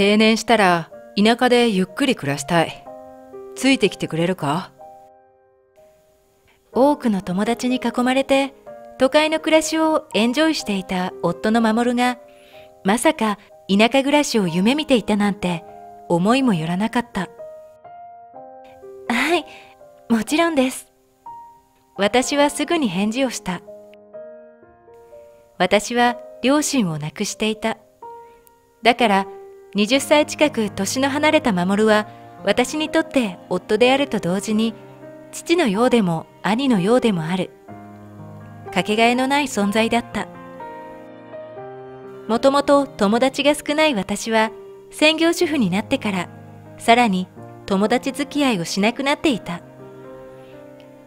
定年したら田舎でゆっくり暮らしたい。ついてきてくれるか？多くの友達に囲まれて都会の暮らしをエンジョイしていた夫の守がまさか田舎暮らしを夢見ていたなんて思いもよらなかった。はい、もちろんです。私はすぐに返事をした。私は両親を亡くしていた。だから20歳近く年の離れた守は私にとって夫であると同時に父のようでも兄のようでもある。かけがえのない存在だった。もともと友達が少ない私は専業主婦になってからさらに友達付き合いをしなくなっていた。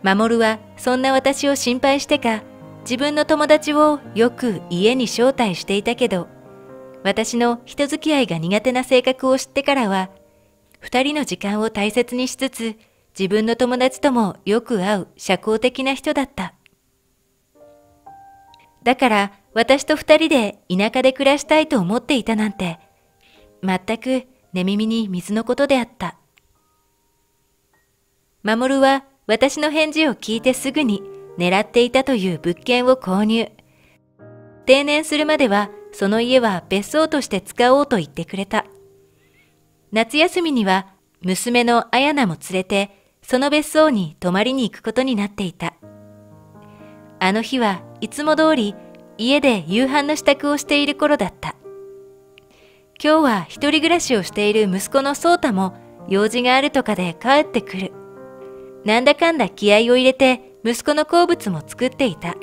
守はそんな私を心配してか自分の友達をよく家に招待していたけど私の人付き合いが苦手な性格を知ってからは二人の時間を大切にしつつ自分の友達ともよく会う社交的な人だった。だから私と二人で田舎で暮らしたいと思っていたなんて、全く寝耳に水のことであった。守は私の返事を聞いてすぐに狙っていたという物件を購入。定年するまではその家は別荘として使おうと言ってくれた。夏休みには娘の綾菜も連れてその別荘に泊まりに行くことになっていた。あの日はいつも通り家で夕飯の支度をしている頃だった。今日は一人暮らしをしている息子の颯太も用事があるとかで帰ってくる。なんだかんだ気合を入れて息子の好物も作っていた。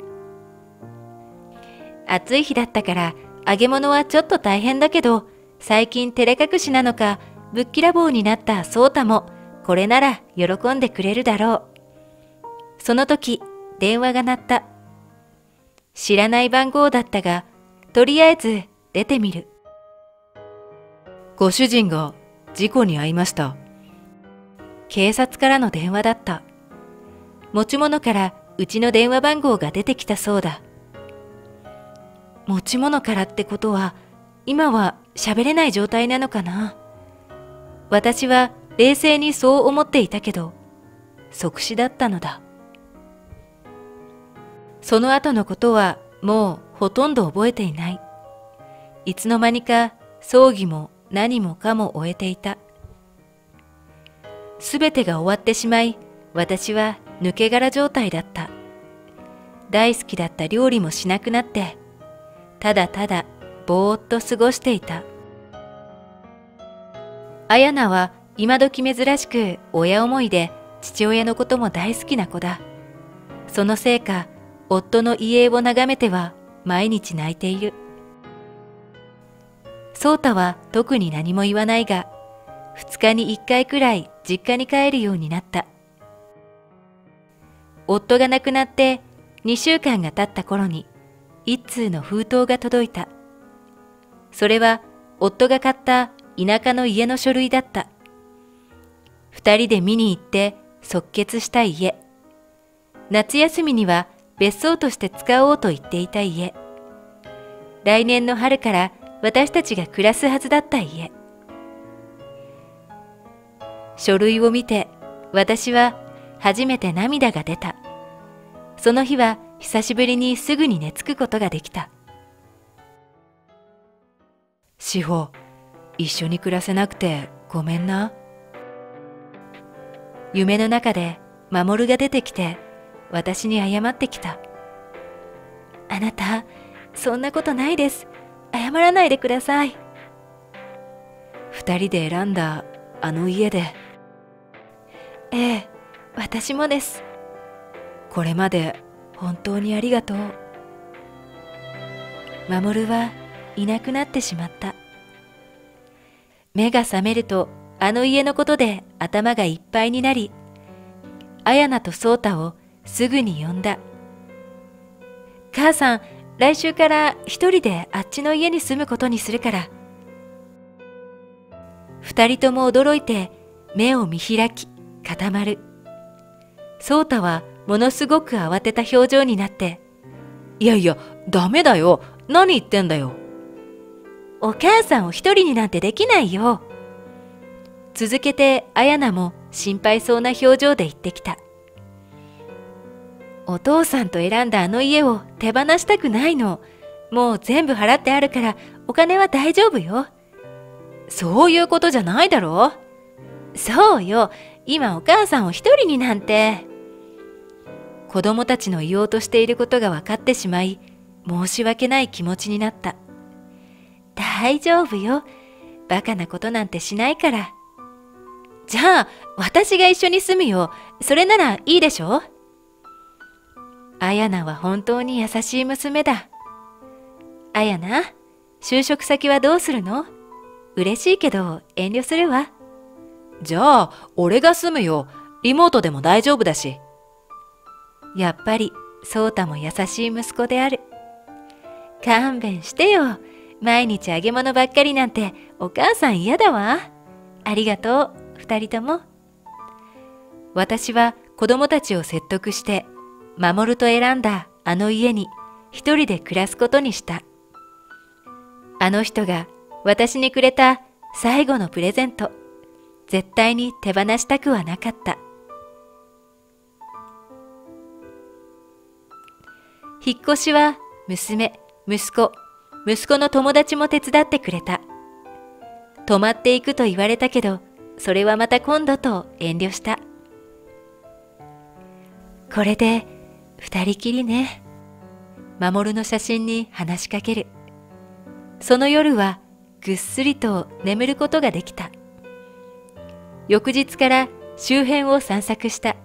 暑い日だったから揚げ物はちょっと大変だけど、最近照れ隠しなのかぶっきらぼうになった颯太もこれなら喜んでくれるだろう。その時、電話が鳴った。知らない番号だったが、とりあえず出てみる。ご主人が事故に遭いました。警察からの電話だった。持ち物からうちの電話番号が出てきたそうだ。持ち物からってことは、今は喋れない状態なのかな？私は冷静にそう思っていたけど、即死だったのだ。その後のことはもうほとんど覚えていない。いつの間にか葬儀も何もかも終えていた。すべてが終わってしまい、私は抜け殻状態だった。大好きだった料理もしなくなって、ただただぼーっと過ごしていた。綾菜は今時珍しく親思いで父親のことも大好きな子だ。そのせいか、夫の遺影を眺めては毎日泣いている。颯太は特に何も言わないが、二日に一回くらい実家に帰るようになった。夫が亡くなって2週間が経った頃に一通の封筒が届いた。それは夫が買った田舎の家の書類だった。二人で見に行って即決した家。夏休みには別荘として使おうと言っていた家。来年の春から私たちが暮らすはずだった家。書類を見て私は初めて涙が出た。その日は久しぶりにすぐに寝つくことができた。志保、一緒に暮らせなくてごめんな。夢の中で守が出てきて私に謝ってきた。あなた、そんなことないです。謝らないでください。二人で選んだあの家で。ええ、私もです。これまで本当にありがとう。守はいなくなってしまった。目が覚めるとあの家のことで頭がいっぱいになり、綾菜と颯太をすぐに呼んだ。母さん、来週から一人であっちの家に住むことにするから。二人とも驚いて目を見開き固まる。颯太はものすごく慌てた表情になって、いやいや、ダメだよ。何言ってんだよ。お母さんを一人になんてできないよ。続けて綾菜も心配そうな表情で言ってきた。お父さんと選んだあの家を手放したくないの。もう全部払ってあるからお金は大丈夫よ。そういうことじゃないだろそうよ。今お母さんを一人になんて。子供たちの言おうとしていることが分かってしまい、申し訳ない気持ちになった。大丈夫よ。バカなことなんてしないから。じゃあ、私が一緒に住むよ。それならいいでしょ？綾菜は本当に優しい娘だ。綾菜、就職先はどうするの？嬉しいけど遠慮するわ。じゃあ、俺が住むよ。リモートでも大丈夫だし。やっぱり、ソータも優しい息子である。勘弁してよ。毎日揚げ物ばっかりなんてお母さん嫌だわ。ありがとう、二人とも。私は子供たちを説得して、守ると選んだあの家に一人で暮らすことにした。あの人が私にくれた最後のプレゼント、絶対に手放したくはなかった。引っ越しは娘、息子、息子の友達も手伝ってくれた。泊まっていくと言われたけど、それはまた今度と遠慮した。これで二人きりね。守の写真に話しかける。その夜はぐっすりと眠ることができた。翌日から周辺を散策した。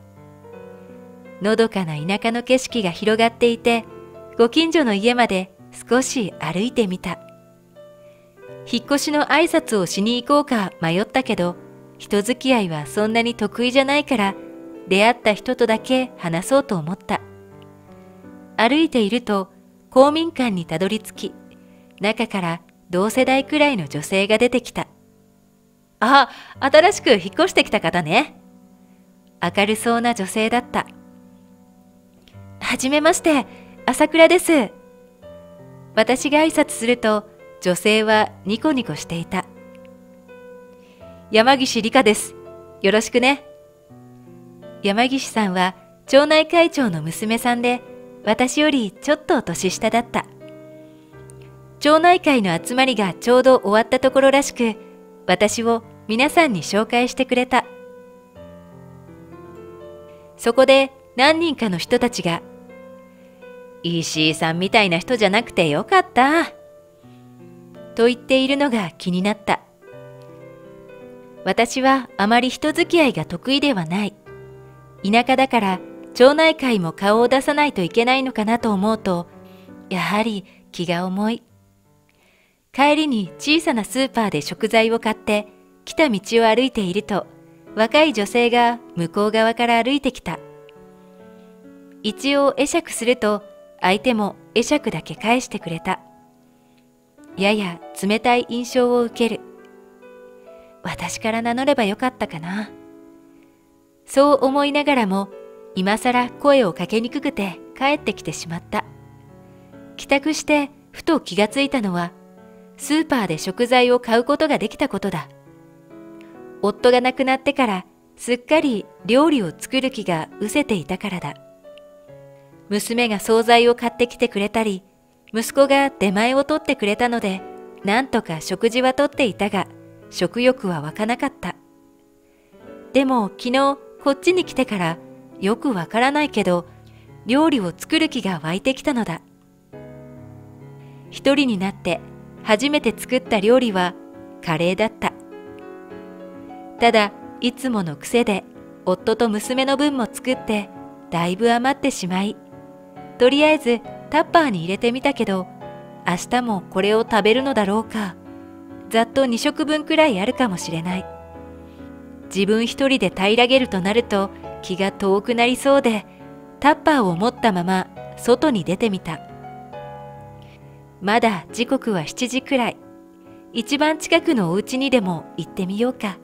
のどかな田舎の景色が広がっていて、ご近所の家まで少し歩いてみた。引っ越しの挨拶をしに行こうか迷ったけど、人付き合いはそんなに得意じゃないから、出会った人とだけ話そうと思った。歩いていると公民館にたどり着き、中から同世代くらいの女性が出てきた。あ、新しく引っ越してきた方ね。明るそうな女性だった。はじめまして、朝倉です。私が挨拶すると、女性はニコニコしていた。山岸理香です。よろしくね。山岸さんは町内会長の娘さんで、私よりちょっと年下だった。町内会の集まりがちょうど終わったところらしく、私を皆さんに紹介してくれた。そこで何人かの人たちが、石井さんみたいな人じゃなくてよかった。と言っているのが気になった。私はあまり人付き合いが得意ではない。田舎だから町内会も顔を出さないといけないのかなと思うと、やはり気が重い。帰りに小さなスーパーで食材を買って来た道を歩いていると若い女性が向こう側から歩いてきた。一応会釈すると相手も会釈だけ返してくれた。やや冷たい印象を受ける。私から名乗ればよかったかな。そう思いながらも今更声をかけにくくて帰ってきてしまった。帰宅してふと気がついたのはスーパーで食材を買うことができたことだ。夫が亡くなってからすっかり料理を作る気が失せていたからだ。娘が惣菜を買ってきてくれたり、息子が出前を取ってくれたので、なんとか食事はとっていたが、食欲は湧かなかった。でも昨日こっちに来てからよくわからないけど、料理を作る気が湧いてきたのだ。一人になって初めて作った料理はカレーだった。ただ、いつもの癖で夫と娘の分も作ってだいぶ余ってしまい、とりあえずタッパーに入れてみたけど、明日もこれを食べるのだろうか。ざっと2食分くらいあるかもしれない。自分一人で平らげるとなると気が遠くなりそうで、タッパーを持ったまま外に出てみた。まだ時刻は7時くらい。一番近くのお家にでも行ってみようか。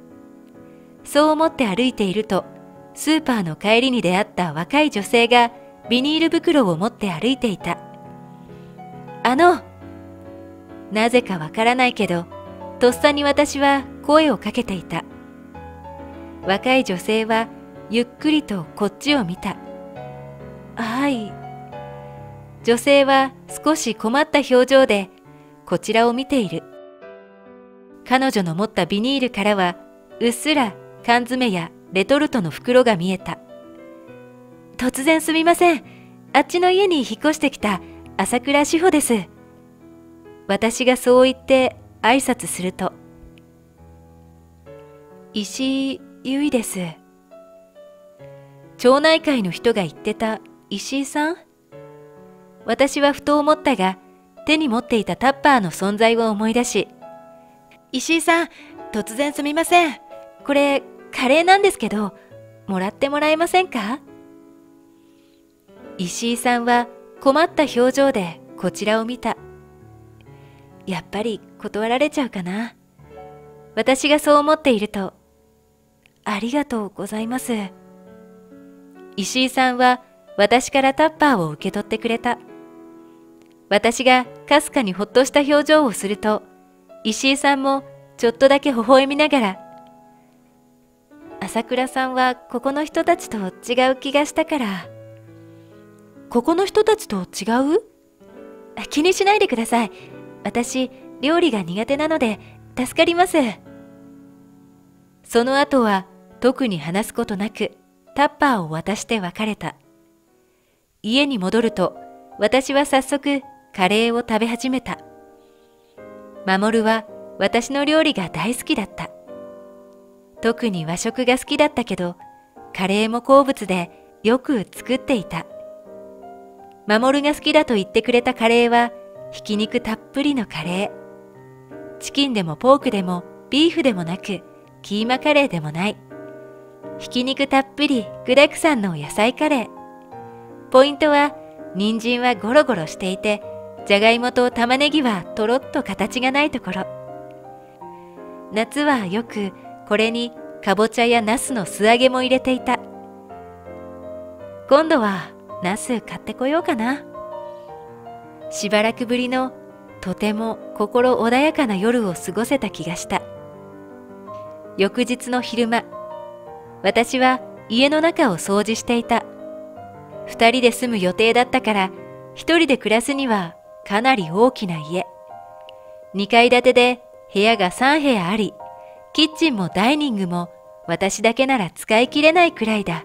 そう思って歩いていると、スーパーの帰りに出会った若い女性がビニール袋を持って歩いていた。あの、なぜかわからないけど、とっさに私は声をかけていた。若い女性はゆっくりとこっちを見た。はい。女性は少し困った表情でこちらを見ている。彼女の持ったビニールからはうっすら缶詰やレトルトの袋が見えた。突然すみません。あっちの家に引っ越してきた朝倉志保です。私がそう言って挨拶すると、石井ゆいです。町内会の人が言ってた石井さん？私はふと思ったが、手に持っていたタッパーの存在を思い出し、石井さん、突然すみません。これ、カレーなんですけど、もらってもらえませんか？石井さんは困った表情でこちらを見た。やっぱり断られちゃうかな。私がそう思っていると、ありがとうございます。石井さんは私からタッパーを受け取ってくれた。私がかすかにほっとした表情をすると、石井さんもちょっとだけ微笑みながら、朝倉さんはここの人たちと違う気がしたから、ここの人たちと違う？気にしないでください。私、料理が苦手なので助かります。その後は特に話すことなくタッパーを渡して別れた。家に戻ると私は早速カレーを食べ始めた。守は私の料理が大好きだった。特に和食が好きだったけど、カレーも好物でよく作っていた。守が好きだと言ってくれたカレーは、ひき肉たっぷりのカレー。チキンでもポークでもビーフでもなく、キーマカレーでもない。ひき肉たっぷり具沢山の野菜カレー。ポイントは、人参はゴロゴロしていて、じゃがいもと玉ねぎはとろっと形がないところ。夏はよくこれにかぼちゃやナスの素揚げも入れていた。今度はナス買ってこようかな。しばらくぶりのとても心穏やかな夜を過ごせた気がした。翌日の昼間、私は家の中を掃除していた。二人で住む予定だったから、一人で暮らすにはかなり大きな家。二階建てで部屋が三部屋あり、キッチンもダイニングも私だけなら使い切れないくらいだ。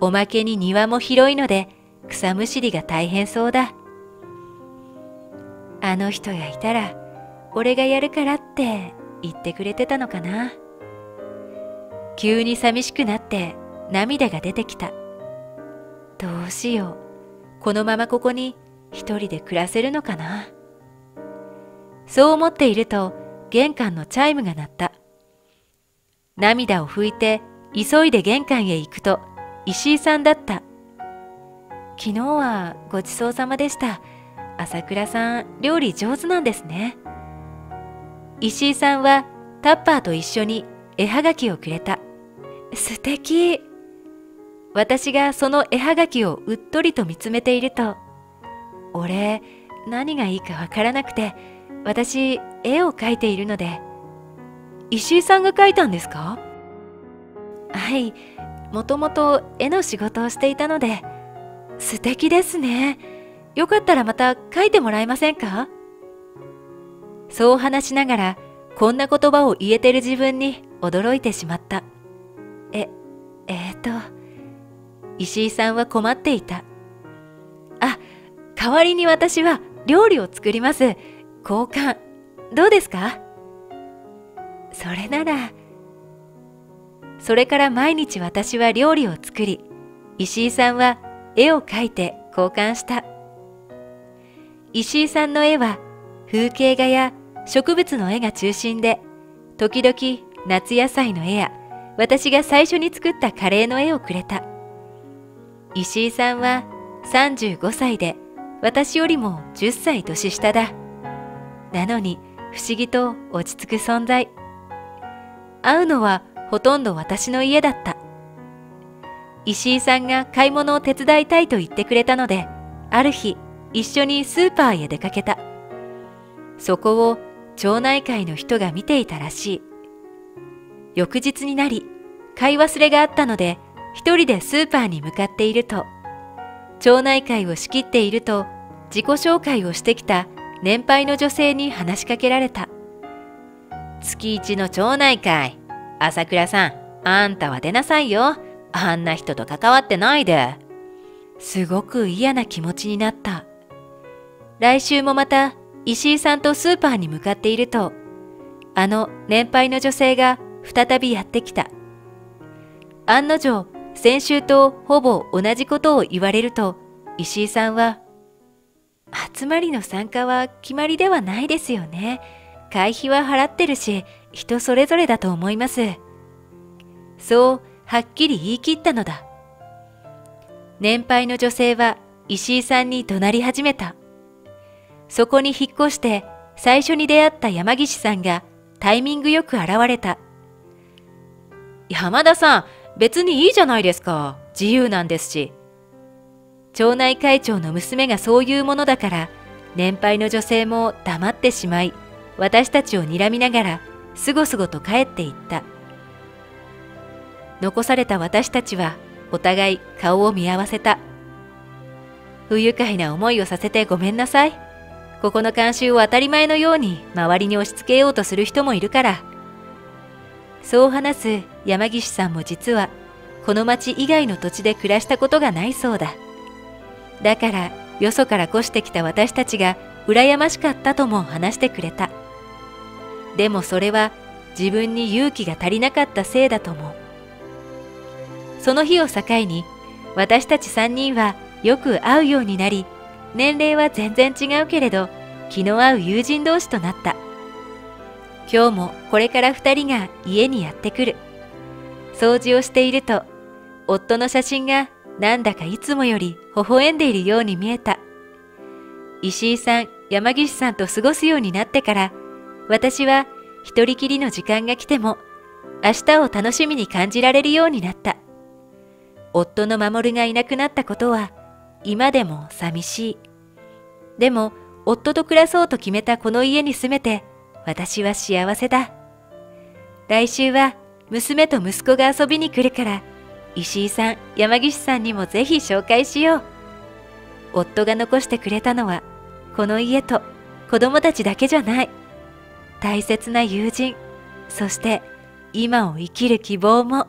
おまけに庭も広いので草むしりが大変そうだ。あの人がいたら俺がやるからって言ってくれてたのかな。急に寂しくなって涙が出てきた。どうしよう。このままここに一人で暮らせるのかな。そう思っていると玄関のチャイムが鳴った。涙を拭いて急いで玄関へ行くと石井さんだった。昨日はごちそうさまでした。朝倉さん料理上手なんですね。石井さんはタッパーと一緒に絵はがきをくれた。素敵。私がその絵はがきをうっとりと見つめていると、俺何がいいかわからなくて、私、絵を描いているので。石井さんが描いたんですか？はい、もともと絵の仕事をしていたので、素敵ですね。よかったらまた描いてもらえませんか？そう話しながら、こんな言葉を言えてる自分に驚いてしまった。え、えーと、石井さんは困っていた。あ、代わりに私は料理を作ります。交換、どうですか？それなら、それから毎日私は料理を作り、石井さんは絵を描いて交換した。石井さんの絵は風景画や植物の絵が中心で、時々夏野菜の絵や私が最初に作ったカレーの絵をくれた。石井さんは35歳で私よりも10歳年下だ。なのに不思議と落ち着く存在。会うのはほとんど私の家だった。石井さんが買い物を手伝いたいと言ってくれたので、ある日一緒にスーパーへ出かけた。そこを町内会の人が見ていたらしい。翌日になり、買い忘れがあったので、一人でスーパーに向かっていると、町内会を仕切っていると、自己紹介をしてきた年配の女性に話しかけられた。月一の町内会。朝倉さん、あんたは出なさいよ。あんな人と関わってないで。すごく嫌な気持ちになった。来週もまた石井さんとスーパーに向かっていると、あの年配の女性が再びやってきた。案の定、先週とほぼ同じことを言われると、石井さんは、集まりの参加は決まりではないですよね。会費は払ってるし、人それぞれだと思います。そう、はっきり言い切ったのだ。年配の女性は石井さんに怒鳴り始めた。そこに引っ越して最初に出会った山岸さんがタイミングよく現れた。山田さん、別にいいじゃないですか。自由なんですし。町内会長の娘がそういうものだから、年配の女性も黙ってしまい、私たちを睨みながら、すごすごと帰っていった。残された私たちは、お互い顔を見合わせた。不愉快な思いをさせてごめんなさい。ここの慣習を当たり前のように周りに押し付けようとする人もいるから。そう話す山岸さんも実はこの町以外の土地で暮らしたことがないそうだだからよそから越してきた私たちが羨ましかったとも話してくれたでもそれは自分に勇気が足りなかったせいだと思うその日を境に私たち3人はよく会うようになり年齢は全然違うけれど気の合う友人同士となった今日もこれから2人が家にやってくる。掃除をしていると、夫の写真がなんだかいつもより微笑んでいるように見えた。石井さん、山岸さんと過ごすようになってから、私は一人きりの時間が来ても、明日を楽しみに感じられるようになった。夫の守がいなくなったことは、今でも寂しい。でも、夫と暮らそうと決めたこの家に住めて、私は幸せだ。来週は娘と息子が遊びに来るから、石井さん、山岸さんにもぜひ紹介しよう。夫が残してくれたのは、この家と子供たちだけじゃない。大切な友人、そして今を生きる希望も。